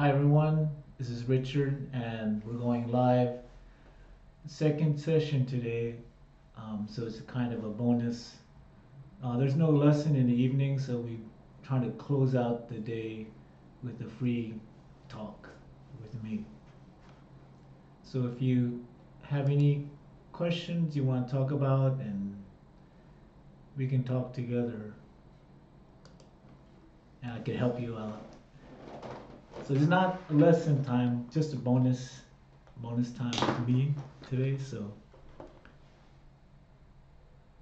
Hi everyone, this is Richard and we're going live. Second session today, um, so it's a kind of a bonus. Uh, there's no lesson in the evening, so we're trying to close out the day with a free talk with me. So if you have any questions you want to talk about and we can talk together and I can help you out. So it's not a lesson time, just a bonus bonus time with me today. So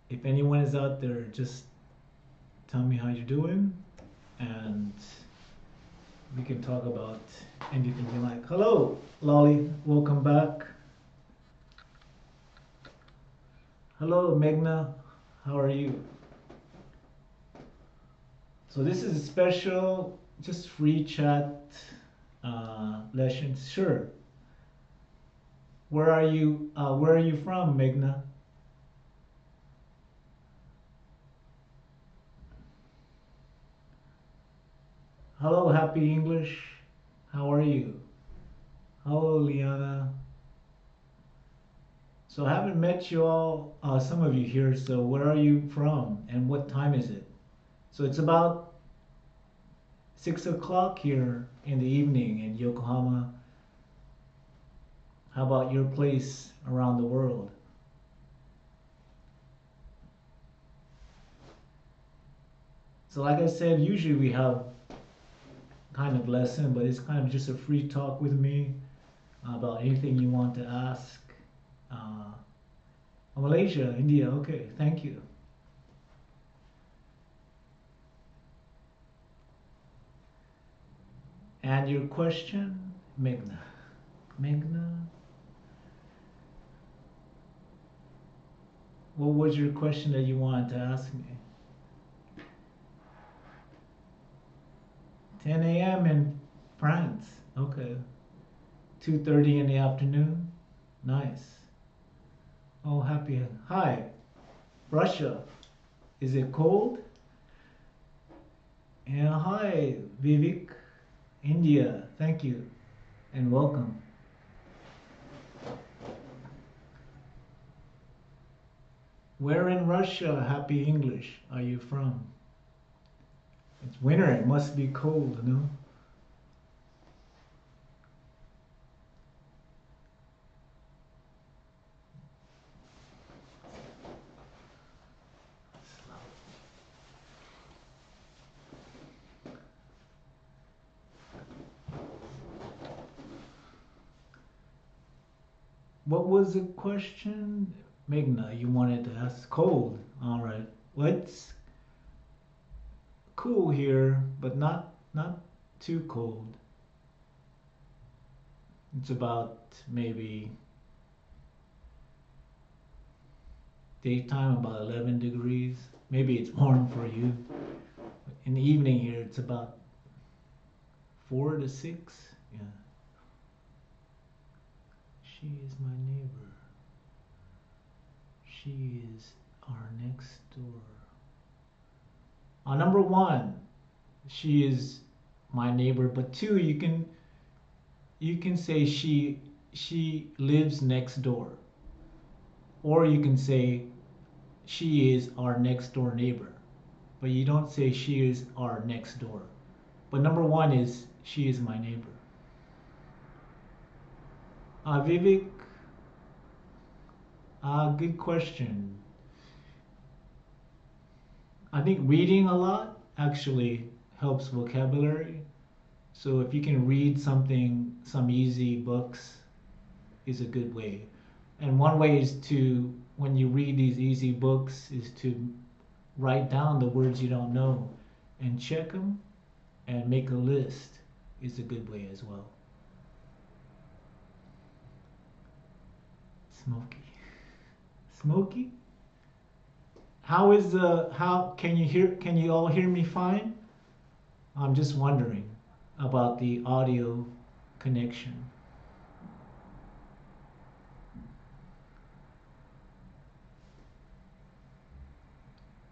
if anyone is out there, just tell me how you're doing and we can talk about anything you like. Hello, Lolly, welcome back. Hello, Megna, how are you? So this is a special, just free chat uh, lessons. Sure. Where are you? Uh, where are you from, Megna? Hello, Happy English. How are you? Hello, Liana. So I haven't met you all, uh, some of you here. So where are you from, and what time is it? So it's about six o'clock here in the evening in Yokohama. How about your place around the world? So like I said, usually we have kind of lesson, but it's kind of just a free talk with me about anything you want to ask. Uh, Malaysia, India, okay, thank you. And your question, Megna. Megna? What was your question that you wanted to ask me? 10 a.m. in France. Okay. 2:30 in the afternoon. Nice. Oh, happy. Hi. Russia. Is it cold? Yeah, hi, Vivek. India. Thank you and welcome. Where in Russia, happy English, are you from? It's winter, it must be cold, no? What was the question? Megna, you wanted to ask cold. All right. It's cool here, but not not too cold. It's about maybe daytime about 11 degrees. Maybe it's warm for you. In the evening here, it's about four to six. Yeah. She is my neighbor. She is our next door. Uh, number one, she is my neighbor. But two, you can you can say she she lives next door. Or you can say she is our next door neighbor. But you don't say she is our next door. But number one is she is my neighbor. Uh, Vivek, uh, good question. I think reading a lot actually helps vocabulary. So if you can read something, some easy books, is a good way. And one way is to, when you read these easy books, is to write down the words you don't know and check them and make a list is a good way as well. Smoky. Smoky? How is the how can you hear can you all hear me fine? I'm just wondering about the audio connection.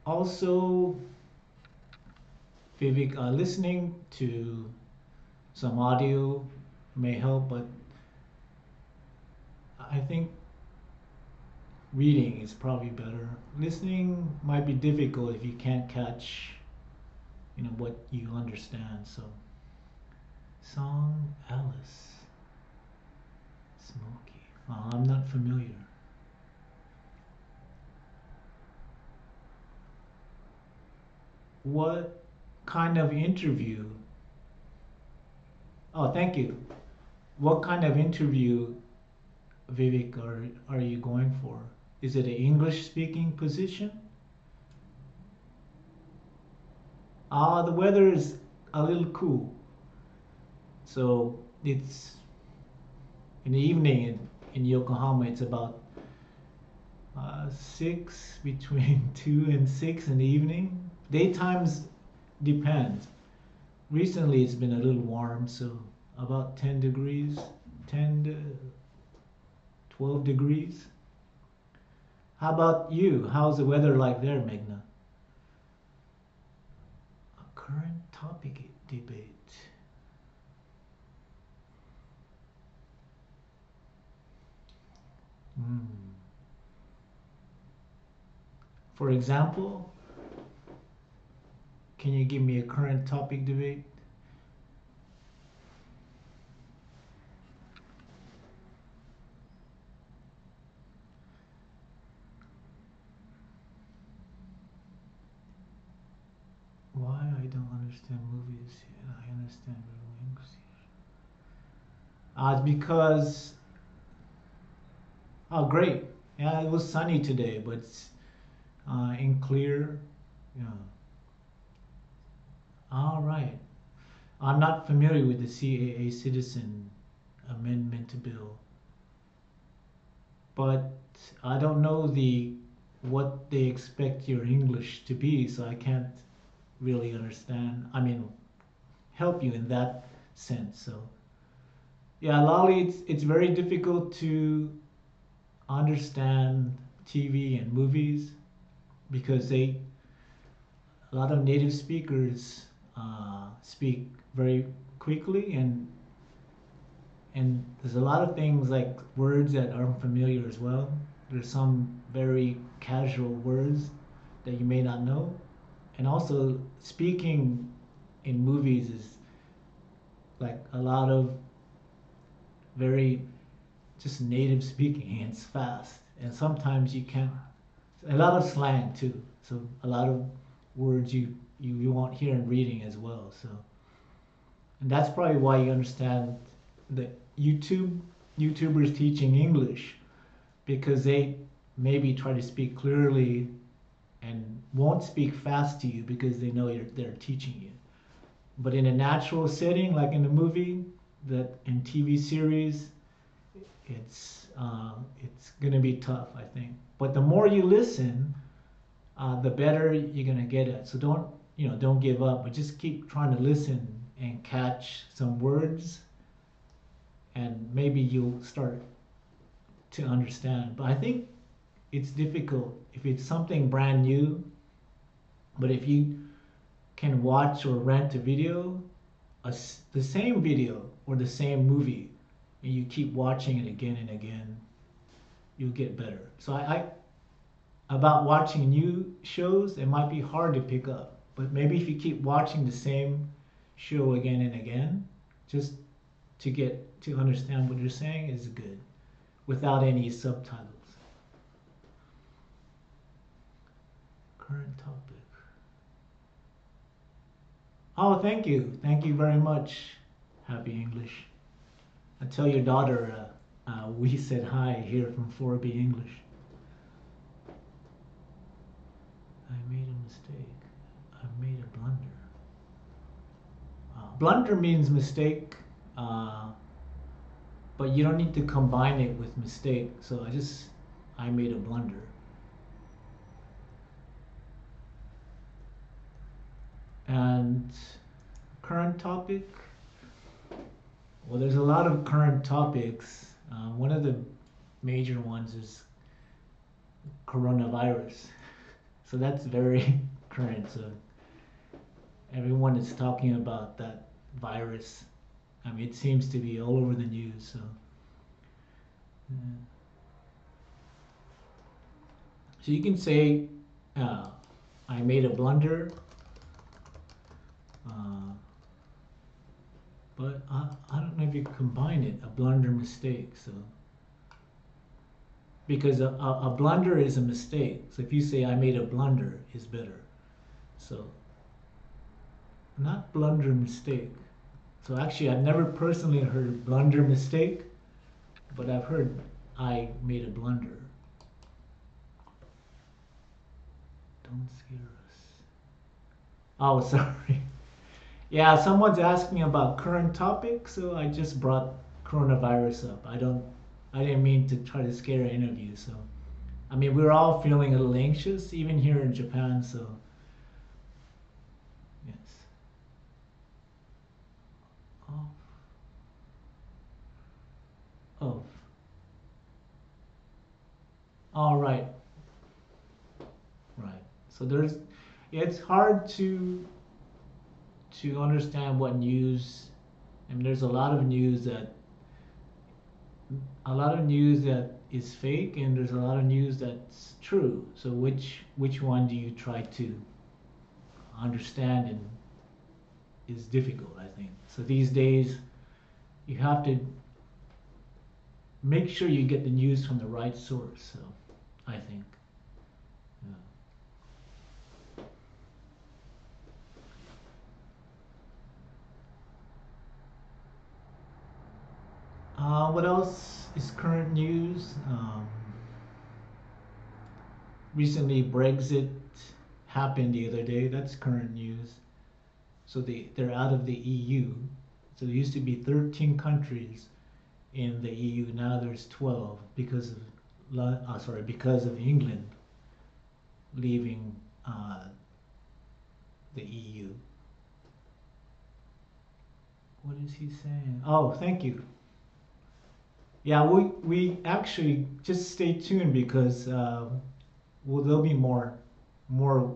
Also, Vivek, uh, listening to some audio may help, but I think reading is probably better. Listening might be difficult if you can't catch, you know, what you understand. So, song Alice, Smoky. Oh, uh, I'm not familiar. What kind of interview? Oh, thank you. What kind of interview, Vivek, are, are you going for? Is it an English speaking position? Ah, the weather is a little cool. So it's in the evening in, in Yokohama, it's about uh, six, between two and six in the evening. Daytimes depends. Recently it's been a little warm, so about 10 degrees, 10 to 12 degrees. How about you? How's the weather like there, Megna? A current topic debate. Hmm. For example, can you give me a current topic debate? Why I don't understand movies and I understand real English. Uh, because oh great yeah it was sunny today but uh, in clear yeah all right I'm not familiar with the CAA citizen amendment bill but I don't know the what they expect your English to be so I can't really understand. I mean, help you in that sense. So, yeah, Lolly, it's it's very difficult to understand TV and movies because they a lot of native speakers uh, speak very quickly and and there's a lot of things like words that aren't familiar as well. There's some very casual words that you may not know and also speaking in movies is like a lot of very just native speaking and it's fast. And sometimes you can't a lot of slang too. So a lot of words you you, you won't hear in reading as well. So and that's probably why you understand that youtube youtubers teaching english because they maybe try to speak clearly and won't speak fast to you because they know they're teaching you. But in a natural setting, like in a movie, that in TV series, it's uh, it's gonna be tough, I think. But the more you listen, uh, the better you're gonna get it. So don't you know don't give up, but just keep trying to listen and catch some words, and maybe you'll start to understand. But I think it's difficult if it's something brand new. But if you can watch or rent a video, a, the same video or the same movie, and you keep watching it again and again, you'll get better. So I, I about watching new shows, it might be hard to pick up. But maybe if you keep watching the same show again and again, just to get to understand what you're saying is good without any subtitles. Current topic. Oh, thank you. Thank you very much. Happy English. I tell your daughter uh, uh, we said hi here from ForB English. I made a mistake. I made a blunder. Uh, blunder means mistake, uh, but you don't need to combine it with mistake. So I just, I made a blunder. And current topic? Well, there's a lot of current topics. Uh, one of the major ones is coronavirus. So that's very current. So everyone is talking about that virus I mean, it seems to be all over the news. So, so you can say, uh, "I made a blunder," uh, but I, I don't know if you combine it, a blunder mistake. So, because a, a, blunder is a mistake. So if you say, "I made a blunder," is better. So, not blunder mistake. So actually, I've never personally heard blunder mistake, but I've heard I made a blunder. Don't scare us. Oh, sorry. Yeah, someone's asking about current topic, so I just brought coronavirus up. I don't, I didn't mean to try to scare any of you. So, I mean, we're all feeling a little anxious, even here in Japan. So, yes. Oh. Oh. All right. Right. So there's, it's hard to to understand what news. I mean, there's a lot of news that a lot of news that is fake, and there's a lot of news that's true. So which which one do you try to understand and is difficult, I think. So these days, you have to make sure you get the news from the right source. So, I think. Uh, what else is current news? Um, recently, Brexit happened the other day. That's current news. So they, they're out of the EU. So there used to be 13 countries in the EU. Now there's 12 because of, uh, sorry, because of England leaving uh, the EU. What is he saying? Oh, thank you. Yeah, we, we actually just stay tuned because uh, well, there'll be more more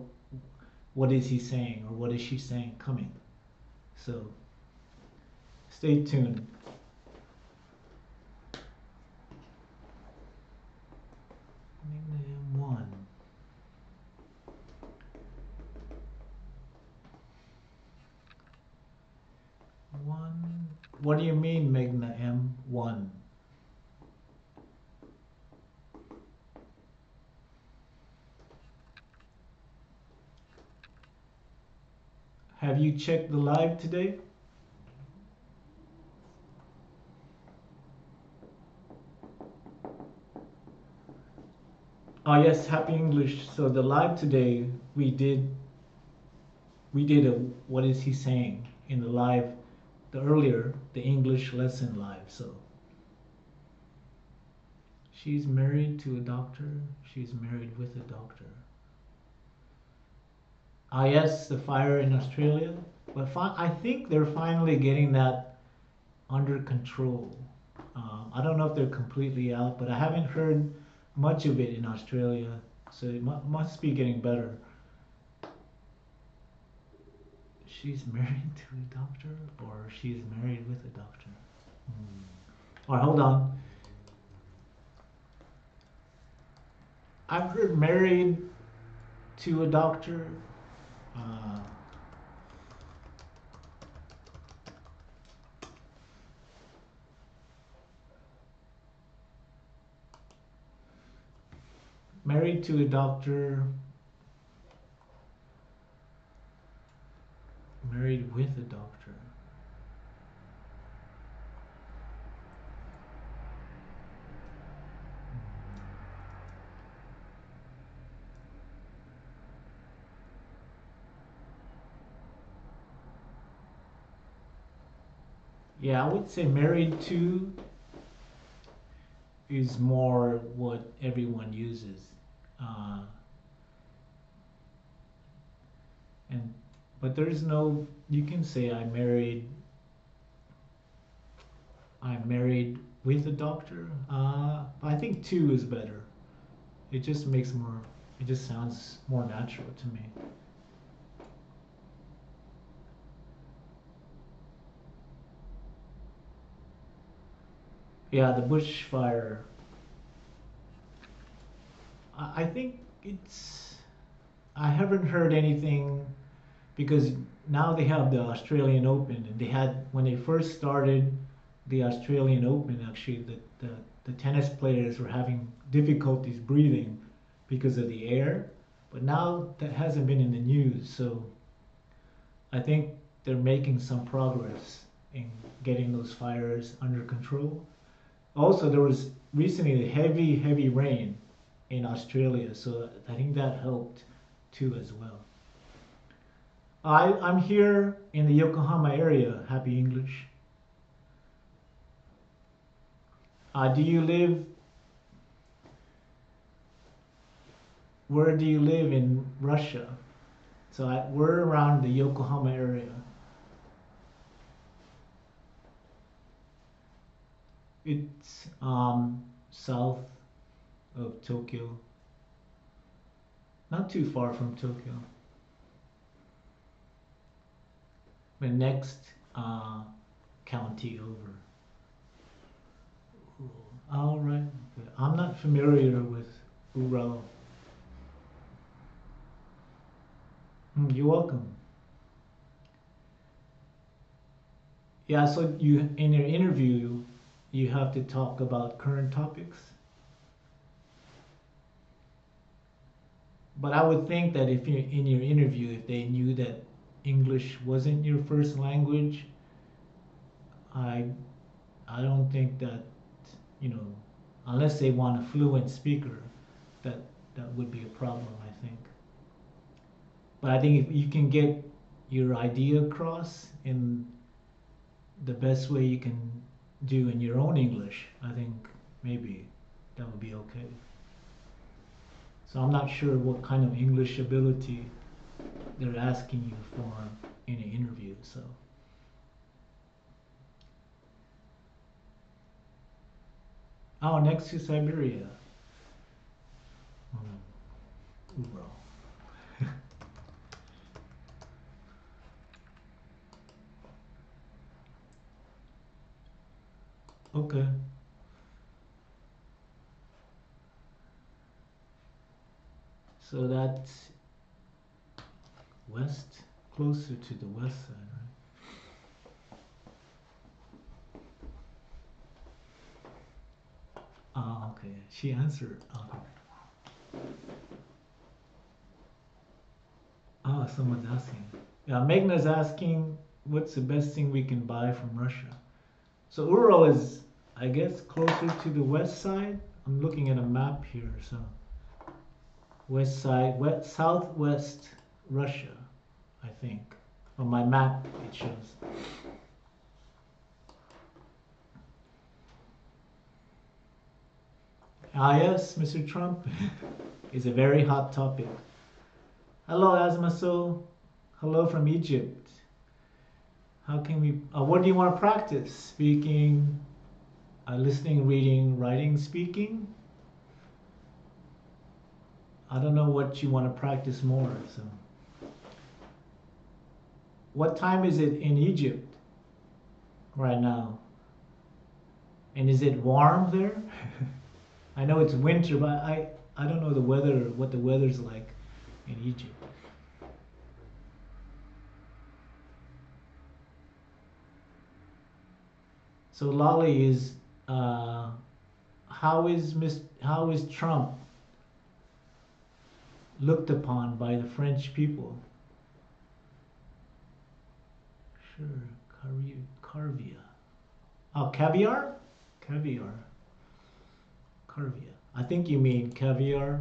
what is he saying or what is she saying coming. So stay tuned. M1. One. What do you mean, Magna M1? Have you checked the live today? Oh yes, happy English. So the live today we did we did a what is he saying in the live the earlier the English lesson live. So she's married to a doctor. She's married with a doctor. Ah, yes, the fire in Australia. But fi- I think they're finally getting that under control. Uh, I don't know if they're completely out, but I haven't heard much of it in Australia, so it mu- must be getting better. She's married to a doctor, or she's married with a doctor. Hmm. All right, hold on. I've heard married to a doctor uh, married to a doctor, married with a doctor. Yeah, I would say married to is more what everyone uses. Uh, and but there's no you can say I married I'm married with a doctor. Uh, I think two is better. It just makes more it just sounds more natural to me. Yeah, the bushfire. I I think it's. I haven't heard anything because now they have the Australian Open, and they had when they first started the Australian Open. Actually, the the, the tennis players were having difficulties breathing because of the air, but now that hasn't been in the news. So I think they're making some progress in getting those fires under control. Also, there was recently heavy, heavy rain in Australia, so I think that helped too as well. I, I'm here in the Yokohama area, Happy English. Uh, do you live? Where do you live in Russia? So I, we're around the Yokohama area. It's um, south of Tokyo. Not too far from Tokyo. The next uh, county over. All right. I'm not familiar with Ural. Mm, You're welcome. Yeah, so you in your interview, you have to talk about current topics. But I would think that if you in your interview, if they knew that English wasn't your first language, I I don't think that you know, unless they want a fluent speaker, that that would be a problem. I think. But I think if you can get your idea across in the best way you can do in your own English, I think maybe that would be okay. So I'm not sure what kind of English ability they're asking you for in an interview. So. Oh, next to Siberia. Hmm. Ural. Okay. So that's west, closer to the west side, right? Ah, okay. She answered. Okay. Ah, someone's asking. Yeah, Megna's asking, what's the best thing we can buy from Russia? So Ural is, I guess, closer to the west side. I'm looking at a map here, so west side, west, southwest Russia, I think. On my map, it shows. Ah, yes, Mr. Trump is a very hot topic. Hello, Asmaso. Hello from Egypt. How can we, uh, what do you want to practice? Speaking, uh, listening, reading, writing, speaking? I don't know what you want to practice more. So, what time is it in Egypt right now? And is it warm there? I know it's winter, but I I don't know the weather, what the weather's like in Egypt. So Lolly is uh, how is Miss how is Trump looked upon by the French people? Sure, Carvi- Carvia. Oh, caviar? Caviar. Carvia. I think you mean caviar.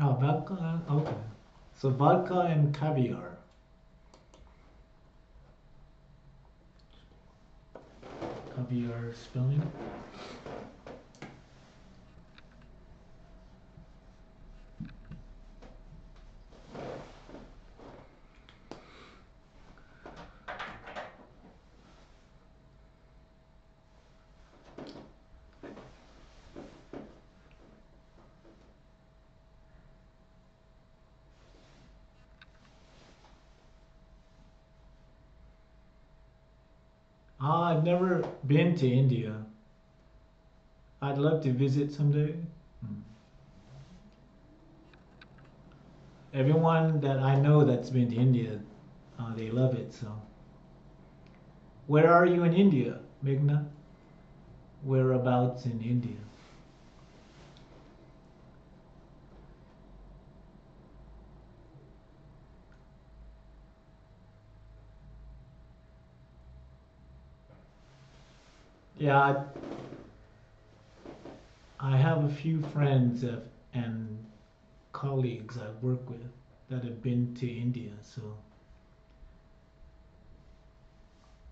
Oh, vodka. Okay. So vodka and caviar. Caviar spelling. Uh, I've never been to India. I'd love to visit someday. Hmm. Everyone that I know that's been to India, uh, they love it. So, where are you in India, Meghna? Whereabouts in India? Yeah, I, I have a few friends of, and colleagues I work with that have been to India, so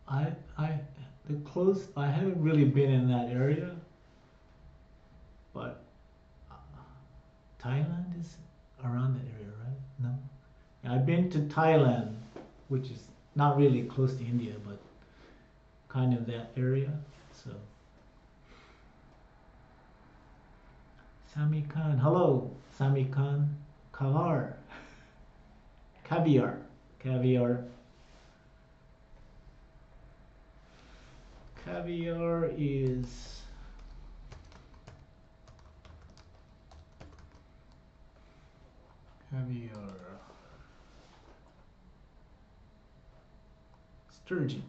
I I the close I haven't really been in that area, but uh, Thailand is around that area, right? No, I've been to Thailand, which is not really close to India, but kind of that area. So, Sami Khan, hello, Sami Khan, Kavar, caviar, caviar. Caviar is caviar sturgeon.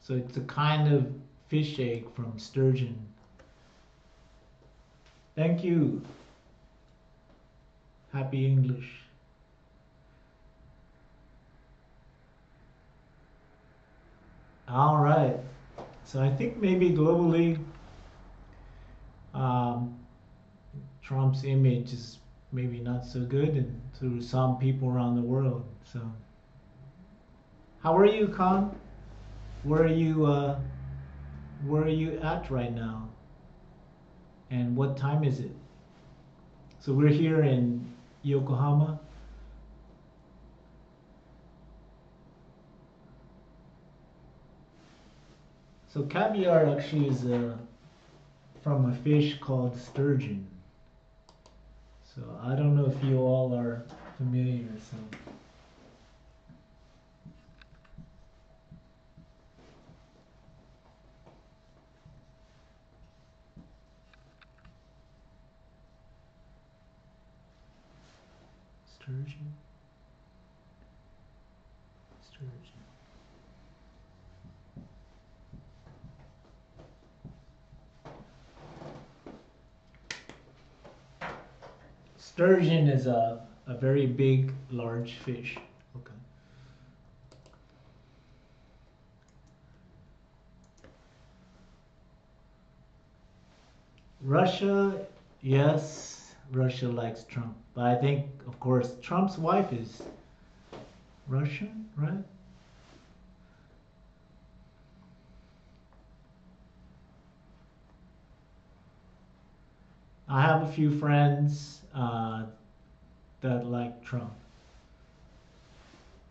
So it's a kind of fish egg from sturgeon. Thank you. Happy English. All right. So I think maybe globally, um, Trump's image is maybe not so good to some people around the world. So, how are you, Khan? Where are you? Uh, where are you at right now? And what time is it? So we're here in Yokohama. So caviar actually is uh, from a fish called sturgeon. So I don't know if you all are familiar. So. Sturgeon. Sturgeon. Sturgeon is a, a very big, large fish. Okay. Russia, yes, Russia likes Trump. But I think, of course, Trump's wife is Russian, right? I have a few friends uh, that like Trump.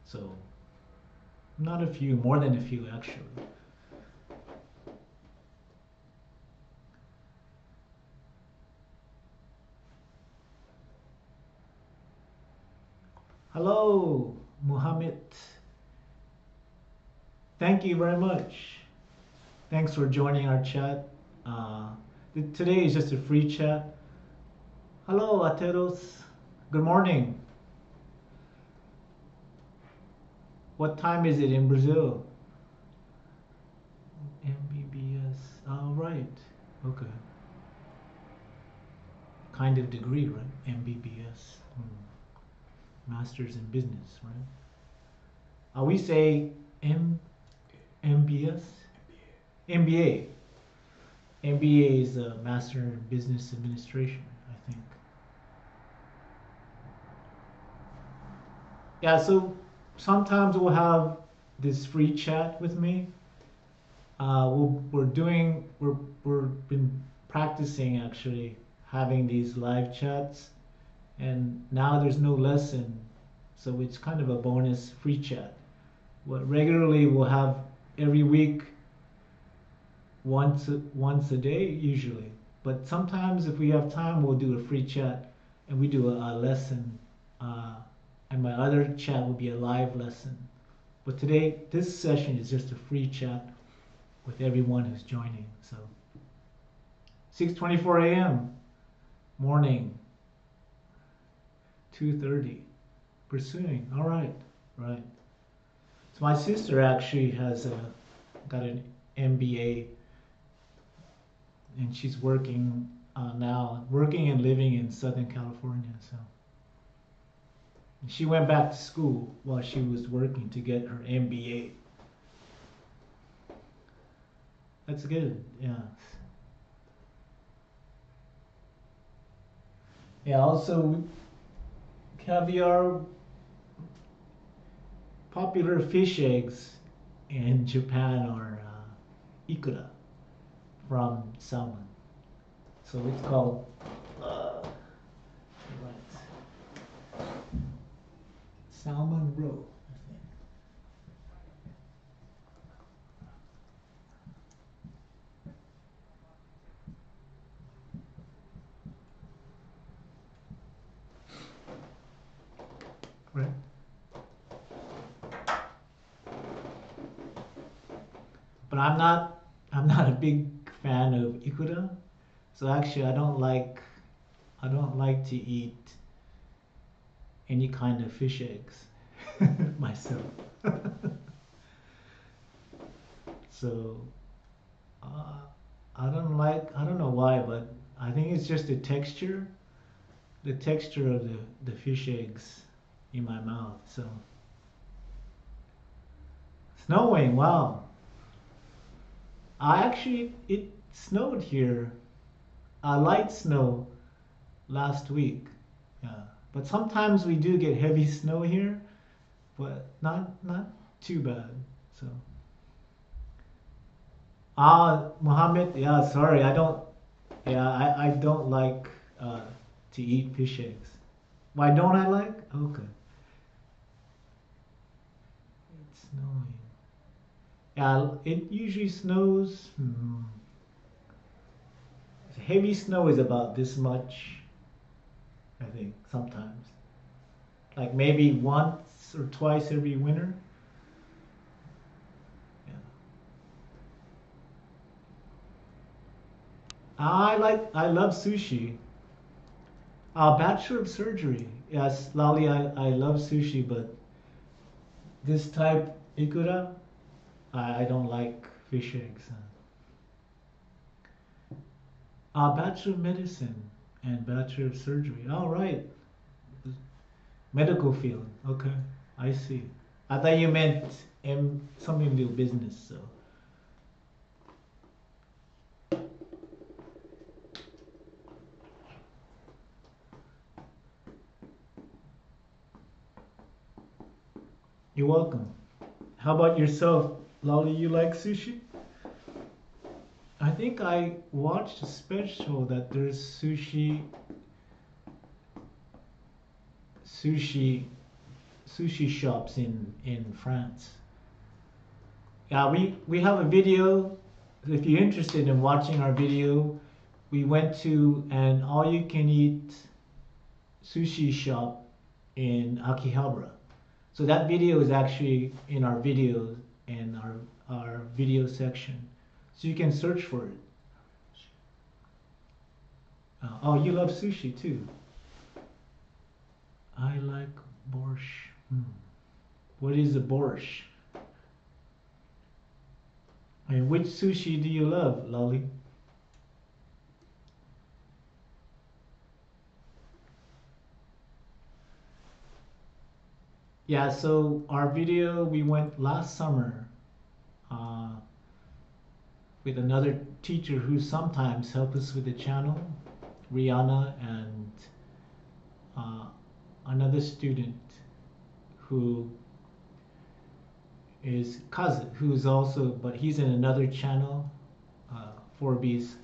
So, not a few, more than a few actually. Hello, Muhammad. Thank you very much. Thanks for joining our chat. Uh, today is just a free chat. Hello, Ateros. Good morning. What time is it in Brazil? MBBS. All right. Okay. Kind of degree, right? MBBS. Masters in business, right? Uh, we say M, MBS, MBA. MBA is a master in business administration, I think. Yeah, so sometimes we'll have this free chat with me. Uh, we'll, we're doing, we're, we're been practicing actually having these live chats and now there's no lesson so it's kind of a bonus free chat what regularly we'll have every week once once a day usually but sometimes if we have time we'll do a free chat and we do a, a lesson uh, and my other chat will be a live lesson but today this session is just a free chat with everyone who's joining. So 6:24 a.m. morning, 2:30, pursuing. All right, right. So my sister actually has a, got an MBA, and she's working uh, now, working and living in Southern California. So she went back to school while she was working to get her MBA. That's good. Yeah. Yeah. Also, caviar, popular fish eggs in Japan are uh, ikura from salmon. So it's called. Uh, right. Salmon roe. But I'm not. I'm not a big fan of ikura. So actually, I don't like. I don't like to eat any kind of fish eggs myself. so uh, I don't like. I don't know why, but I think it's just the texture, the texture of the the fish eggs in my mouth. So snowing. Wow. I actually it snowed here, uh, light snow, last week. Yeah, but sometimes we do get heavy snow here, but not not too bad. So. Ah, Mohammed. Yeah, sorry, I don't. Yeah, I, I don't like uh, to eat fish eggs. Why don't I like? Okay. It's snowing. Yeah, it usually snows. Hmm. Heavy snow is about this much, I think, sometimes. Like maybe once or twice every winter. Yeah. I like, I love sushi. Uh, Bachelor of Surgery. Yes, Lali, I, I love sushi, but this type, ikura, I, I don't like fish eggs. Uh, Bachelor of Medicine and Bachelor of Surgery. All right. Medical field. Okay, I see. I thought you meant um, something to do business. So. You're welcome. How about yourself, Lolly? You like sushi? I think I watched a special that there's sushi sushi sushi shops in in France. Yeah, we we have a video. If you're interested in watching our video, we went to an all-you-can-eat sushi shop in Akihabara. So that video is actually in our videos in our our video section. So you can search for it. Uh, oh, you love sushi too. I like borscht. Hmm. What is a borscht? And which sushi do you love, Lolly? Yeah, so our video we went last summer uh, with another teacher who sometimes help us with the channel, Rihanna, and uh, another student who is cousin, who's also, but he's in another channel, uh, ForB's,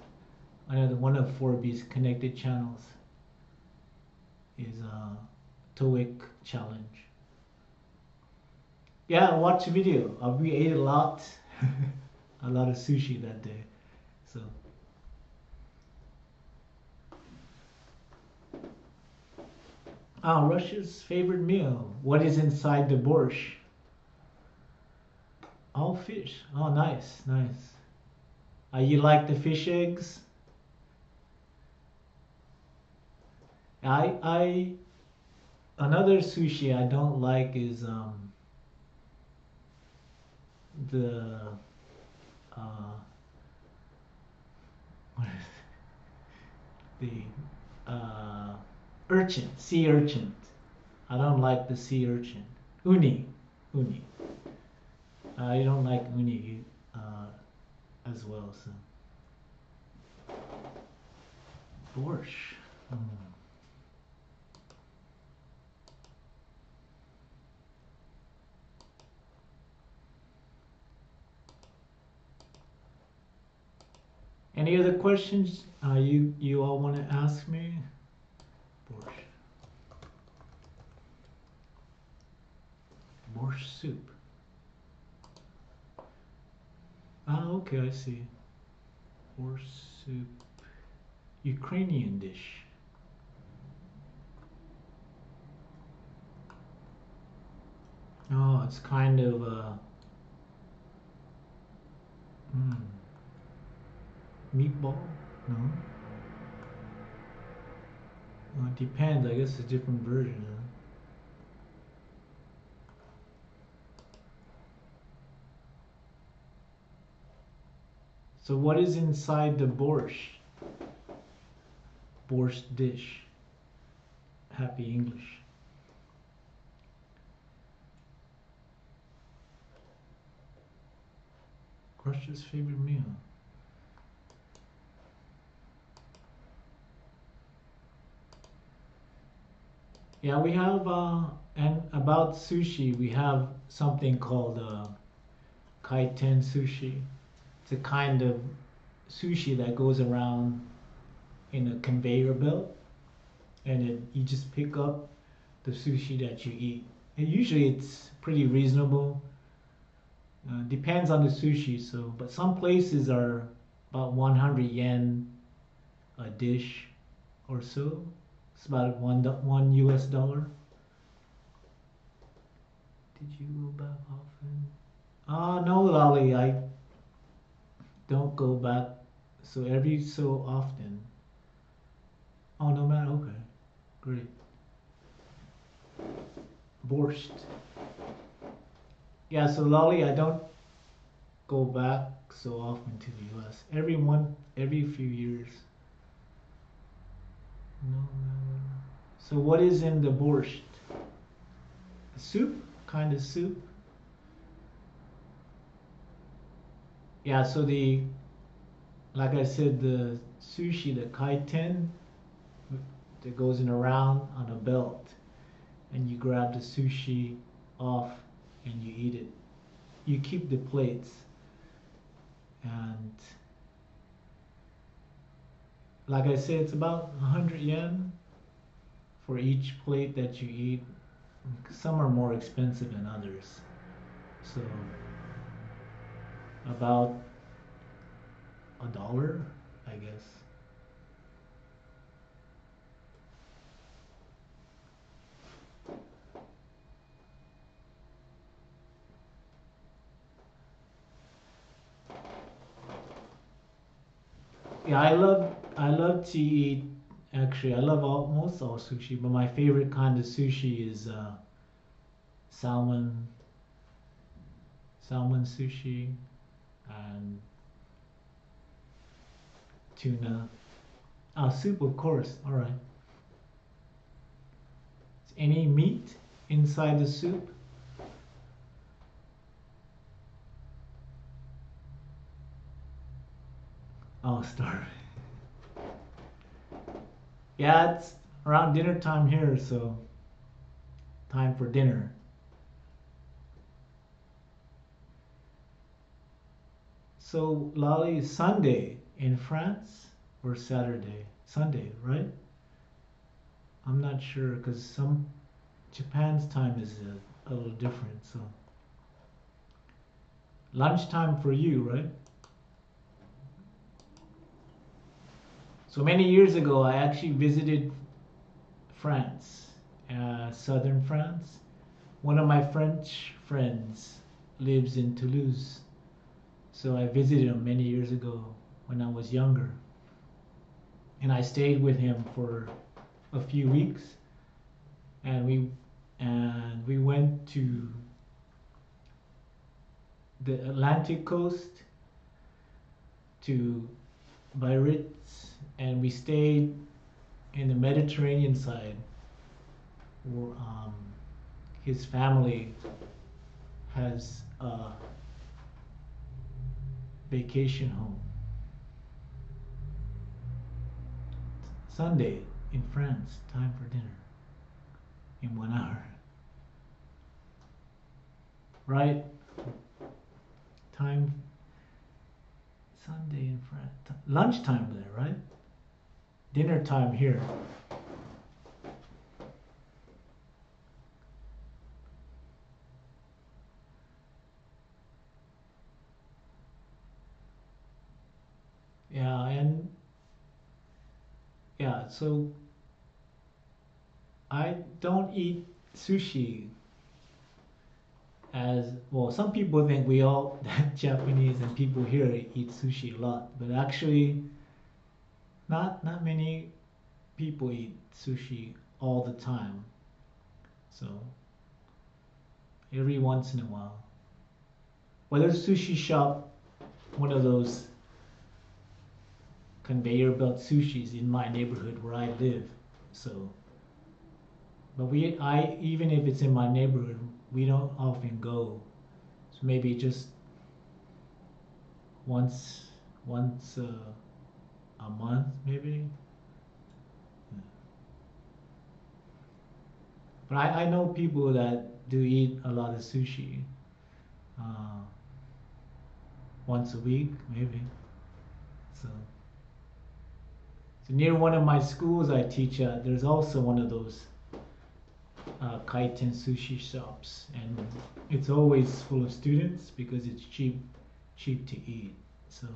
another one of ForB's connected channels is uh, TOEIC challenge. Yeah, watch video. Uh, we ate a lot, a lot of sushi that day. So. Ah, Russia's favorite meal. What is inside the borscht? All fish. Oh, nice, nice. Uh, you like the fish eggs? I I another sushi I don't like is um the uh what is it? the uh urchin sea urchin. I don't like the sea urchin. Uni uni. I don't like uni uh, as well so. Borscht. Mm. Any other questions uh, you you all want to ask me? Borscht. Borscht soup. Ah, okay, I see. Borscht soup. Ukrainian dish. Oh, it's kind of a. Hmm. Meatball? No. Well, it depends. I guess it's a different version. Huh? So what is inside the borscht? Borscht dish. Happy English. Russia's favorite meal. Yeah, we have, uh, and about sushi, we have something called uh, kaiten sushi. It's a kind of sushi that goes around in a conveyor belt, and it, you just pick up the sushi that you eat. And usually, it's pretty reasonable. Uh, depends on the sushi, so but some places are about 100 yen a dish or so. It's about one one U.S. dollar. Did you go back often? Ah, no, Lolly, I don't go back so every so often. Oh, no matter. Okay, great. Borscht. Yeah, so Lolly, I don't go back so often to the U.S. Every one, every few years. No. So what is in the borscht? A soup, kind of soup. Yeah, so the, like I said, the sushi, the kaiten, that goes in a round on a belt, and you grab the sushi off and you eat it. You keep the plates, and like I said, it's about 100 yen for each plate that you eat. Some are more expensive than others. So, about a dollar, I guess. Yeah, I love I love to eat. Actually, I love all, most all sushi, but my favorite kind of sushi is uh, salmon. Salmon sushi and tuna. Ah, soup, of course. All right. Is any meat inside the soup? Oh, starving. Yeah, it's around dinner time here, so time for dinner. So, Lolly, Sunday in France or Saturday? Sunday, right? I'm not sure because some Japan's time is a, a little different. So, lunchtime for you, right? So many years ago, I actually visited France, uh, southern France. One of my French friends lives in Toulouse. So I visited him many years ago when I was younger. And I stayed with him for a few weeks and we and we went to the Atlantic coast to Biarritz and we stayed in the Mediterranean side where um, his family has a vacation home. Sunday in France, time for dinner in one hour. Right? Time Sunday in France. Lunchtime there, right? Dinner time here. Yeah, and yeah, so I don't eat sushi as well. Some people think we all Japanese and people here eat sushi a lot, but actually, not not many people eat sushi all the time. So every once in a while, whether sushi shop, one of those conveyor belt sushis in my neighborhood where I live. So, but we, I even if it's in my neighborhood, we don't often go. So maybe just once, once uh, a month, maybe. Yeah. But I, I know people that do eat a lot of sushi. Uh, once a week, maybe. So. So near one of my schools I teach at, there's also one of those uh, kaiten sushi shops, and it's always full of students because it's cheap, cheap to eat. So,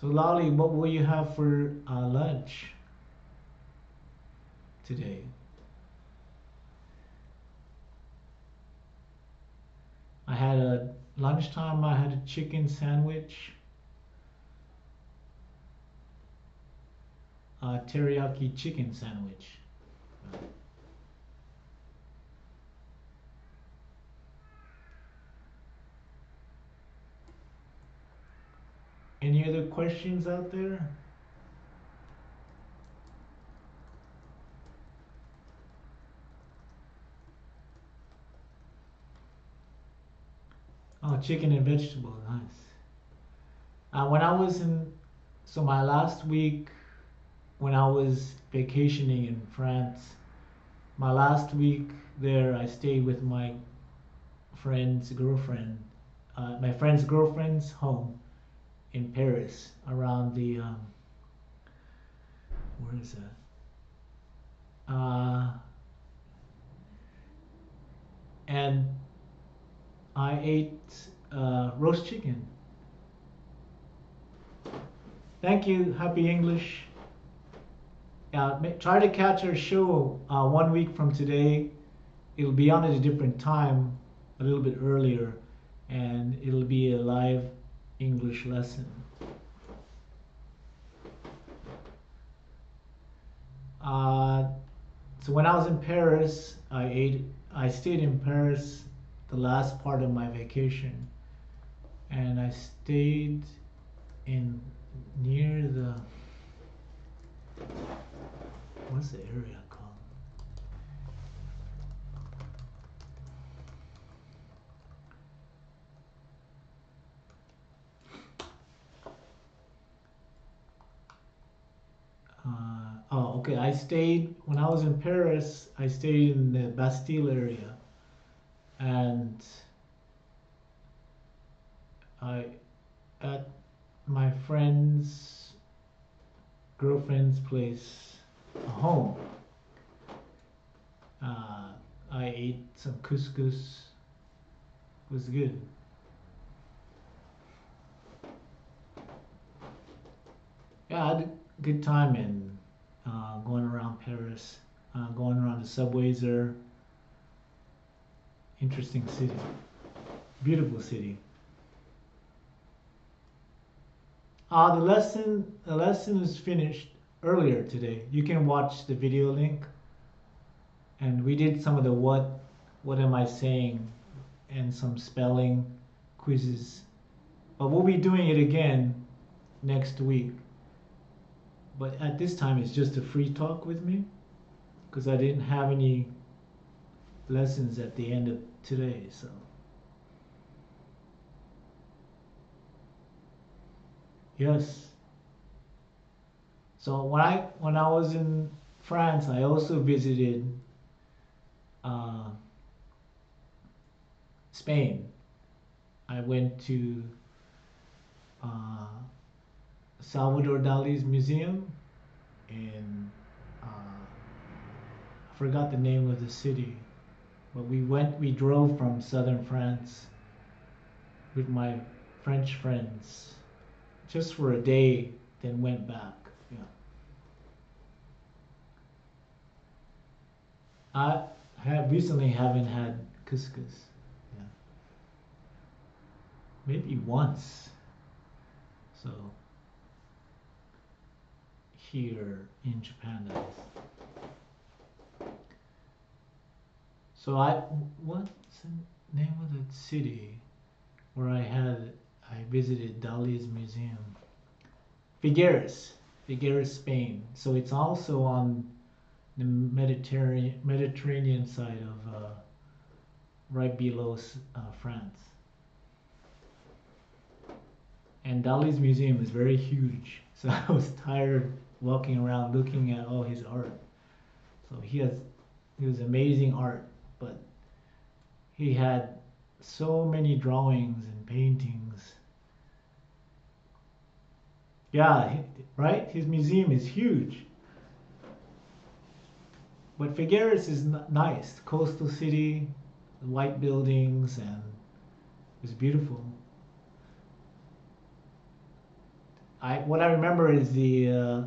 so Lolly, what will you have for uh, lunch today? I had a lunchtime. I had a chicken sandwich a teriyaki chicken sandwich. Any other questions out there? Oh, chicken and vegetables, nice. Uh, when I was in, so my last week when I was vacationing in France, my last week there, I stayed with my friend's girlfriend, uh, my friend's girlfriend's home in Paris, around the um, where is that? Uh, and I ate uh, roast chicken. Thank you. Happy English uh, try to catch our show uh, one week from today. It'll be on at a different time, a little bit earlier, and it'll be a live English lesson. Uh, so when I was in Paris, I ate. I stayed in Paris the last part of my vacation, and I stayed in near the What's the area called? Uh, oh, okay. I stayed when I was in Paris. I stayed in the Bastille area, and I at my friend's girlfriend's place a home. Uh, I ate some couscous. It was good. Yeah, I had a good time in uh, going around Paris, uh, going around the subways there. Interesting city, beautiful city. Uh, the lesson the lesson is finished earlier today. You can watch the video link. And we did some of the what what am I saying and some spelling quizzes. But we'll be doing it again next week. But at this time it's just a free talk with me because I didn't have any lessons at the end of today, so Yes. So when I when I was in France, I also visited uh, Spain. I went to uh, Salvador Dali's museum in uh, I forgot the name of the city, but we went we drove from southern France with my French friends just for a day, then went back. Yeah. I have recently haven't had couscous. Yeah. Maybe once. So here in Japan that is. So I what's the name of the city where I had I visited Dali's museum. Figueres, Figueres, Spain. So it's also on the Mediterranean Mediterranean side of uh, right below uh, France. And Dali's museum is very huge, so I was tired walking around looking at all his art. So he has he was amazing art, but he had so many drawings and paintings yeah, right? His museum is huge. But Figueres is nice. Coastal city, white buildings, and it's beautiful. I what I remember is the uh, uh,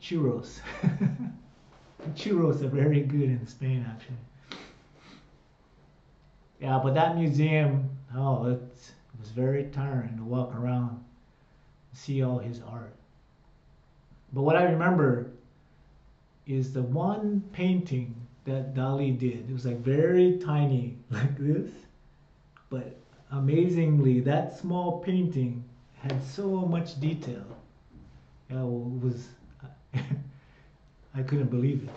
churros. churros are very good in Spain, actually. Yeah, but that museum, oh, it was very tiring to walk around see all his art. But what I remember is the one painting that Dali did. It was like very tiny, like this, but amazingly, that small painting had so much detail. Yeah, it was I couldn't believe it.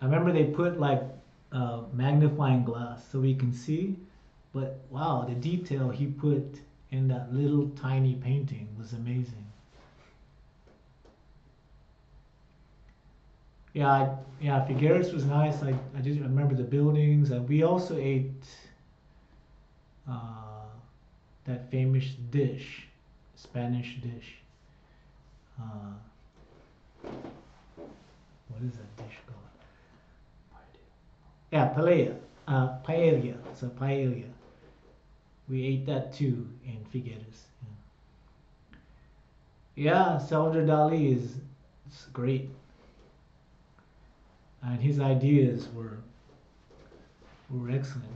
I remember they put like uh, magnifying glass so we can see, but wow, the detail he put in that little tiny painting was amazing. Yeah, I, yeah, Figueres was nice. I, I just remember the buildings. And we also ate uh, that famous dish, Spanish dish. Uh, what is that dish called? Yeah, paella. Uh, paella. A paella we ate that too in Figueres. Yeah, yeah Salvador Dali is great, and his ideas were were excellent.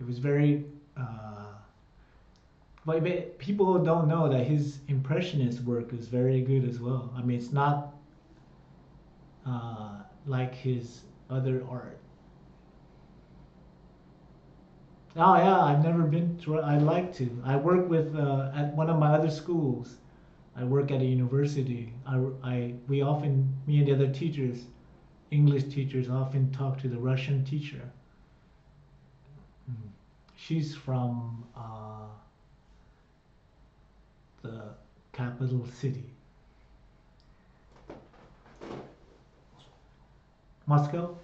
It was very. Uh, but people don't know that his impressionist work is very good as well. I mean, it's not uh, like his other art. Oh yeah, I've never been to. I'd like to. I work with uh, at one of my other schools. I work at a university. I, I we often me and the other teachers, English teachers, often talk to the Russian teacher. Hmm. She's from uh, the capital city. Moscow,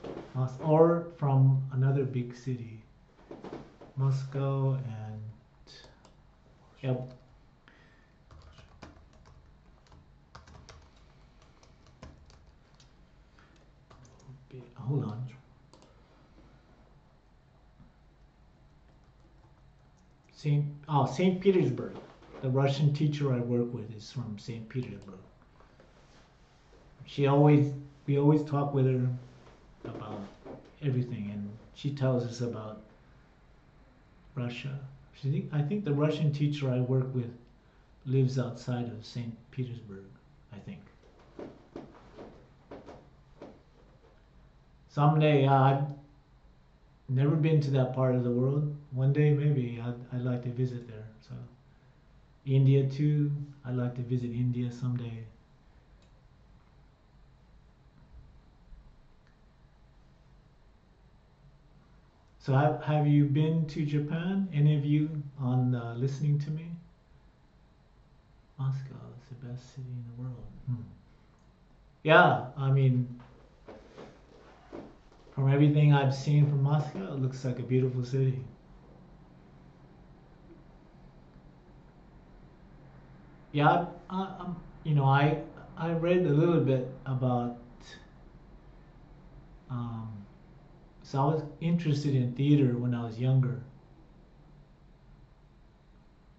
or from another big city. Moscow and yep. Hold on. Saint oh Saint Petersburg. The Russian teacher I work with is from Saint Petersburg. She always we always talk with her about everything and she tells us about Russia. I think, I think the Russian teacher I work with lives outside of St. Petersburg, I think. Someday, uh, I've never been to that part of the world. One day, maybe, I'd, I'd like to visit there. So, India too. I'd like to visit India someday. So have, have you been to Japan? Any of you on uh, listening to me? Moscow is the best city in the world. Hmm. Yeah, I mean, from everything I've seen from Moscow, it looks like a beautiful city. Yeah, I, I, you know, I I read a little bit about um, so I was interested in theater when I was younger.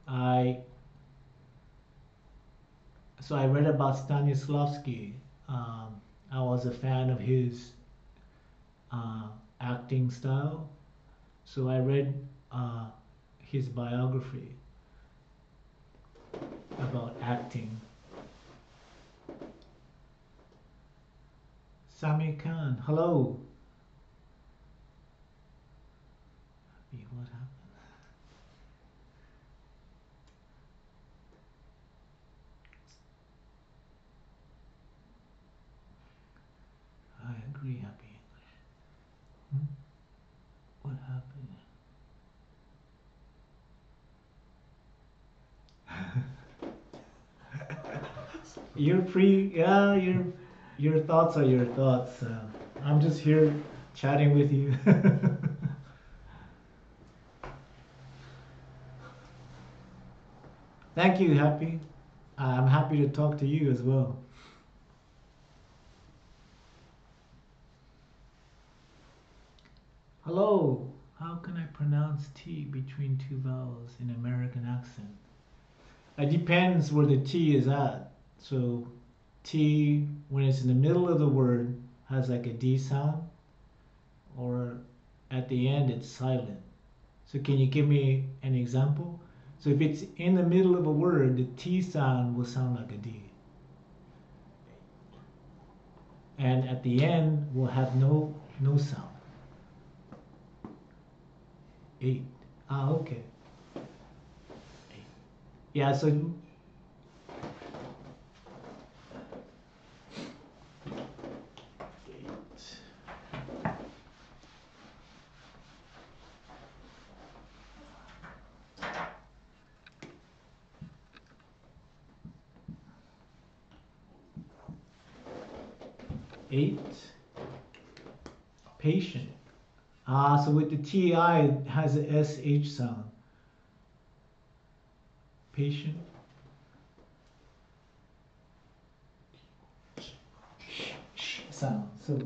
I so I read about Stanislavski. Um, I was a fan of his uh, acting style, so I read uh, his biography about acting. Sami Khan, hello. what happened? I agree, Happy English. Hmm? What happened? You're free. Yeah, your your thoughts are your thoughts. Uh, I'm just here chatting with you. Thank you, Happy. I'm happy to talk to you as well. Hello. How can I pronounce T between two vowels in American accent? It depends where the T is at. So T, when it's in the middle of the word, has like a D sound, or at the end, it's silent. So can you give me an example? So if it's in the middle of a word, the T sound will sound like a D. And at the end, we'll have no no sound. Eight. Ah, okay. Eight. Yeah, so eight. Patient. Ah, so with the TI, it has a SH sound. Patient. Sound. So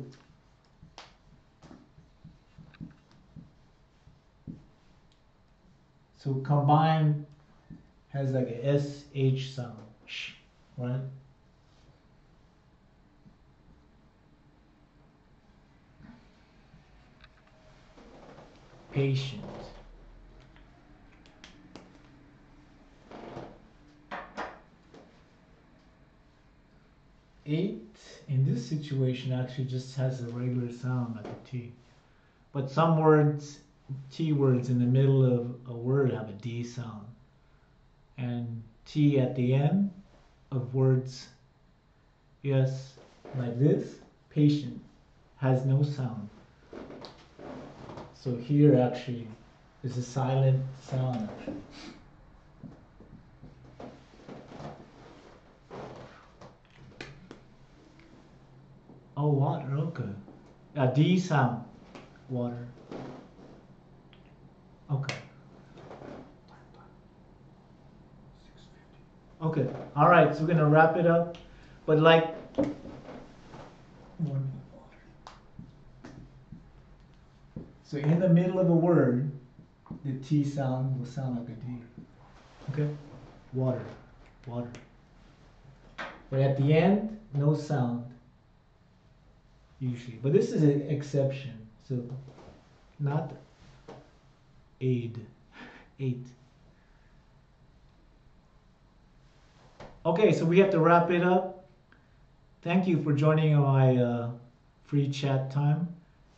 so combined has like a SH sound, right? Patient. Eight in this situation actually just has a regular sound like a T. But some words, T words in the middle of a word have a D sound. And T at the end of words, yes, like this, patient, has no sound. So here actually is a silent sound. Oh, water, okay. A D sound, water. Okay. Okay, all right, so we're gonna wrap it up. But like, one So in the middle of a word, the T sound will sound like a D. Okay? Water. Water. But at the end, no sound. Usually. But this is an exception. So not aid. 8. Okay, so we have to wrap it up. Thank you for joining my uh, free chat time.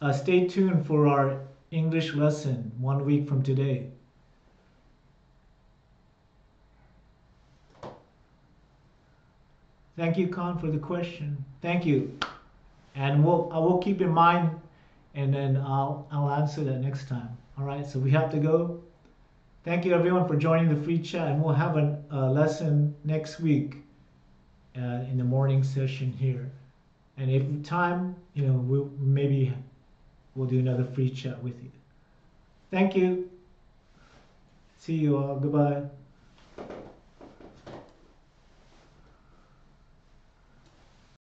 Uh, stay tuned for our English lesson one week from today. Thank you, Khan, for the question. Thank you. And we'll, I will keep in mind and then I'll, I'll answer that next time. All right, so we have to go. Thank you, everyone, for joining the free chat. And we'll have a, a lesson next week uh, in the morning session here. And if time, you know, we'll maybe we'll do another free chat with you. Thank you. See you all. Goodbye.